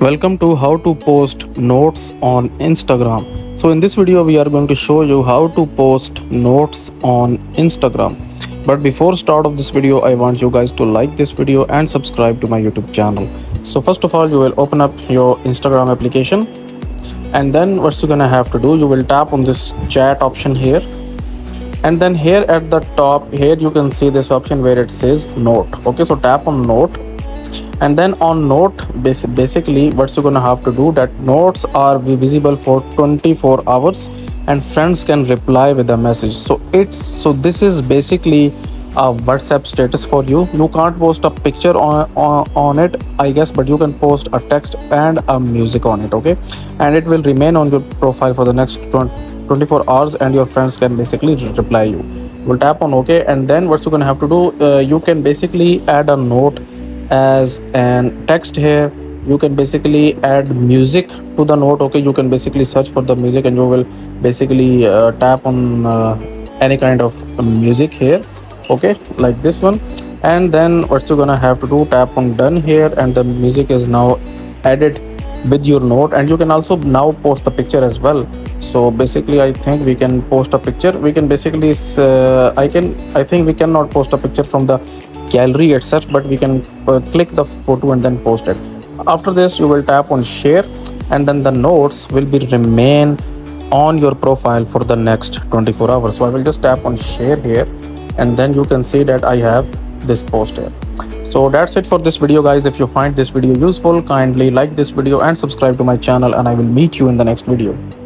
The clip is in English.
Welcome to how to post notes on Instagram. So in this video we are going to show you how to post notes on Instagram. But before start of this video I want you guys to like this video and subscribe to my YouTube channel. So first of all you will open up your Instagram application and then what you're gonna have to do you will tap on this chat option here and then here at the top here you can see this option where it says note okay so tap on note and then on note basically what you're gonna have to do that notes are visible for 24 hours and friends can reply with a message. So it's so this is basically a whatsapp status for you. You can't post a picture on, on on it i guess but you can post a text and a music on it okay? And it will remain on your profile for the next 24 hours and your friends can basically reply you. We'll tap on ok and then what you're gonna have to do uh, you can basically add a note as an text here you can basically add music to the note okay? You can basically search for the music and you will basically uh, tap on uh, any kind of music here okay? Like this one. And then what you're gonna have to do tap on done here and the music is now added with your note. And you can also now post the picture as well. So basically i think we can post a picture. We can basically uh, i can i think we cannot post a picture from the gallery itself but we can uh, click the photo and then post it. After this you will tap on share and then the notes will be remain on your profile for the next 24 hours. So i will just tap on share here and then you can see that i have this post here. So that's it for this video guys. If you find this video useful kindly like this video and subscribe to my channel and i will meet you in the next video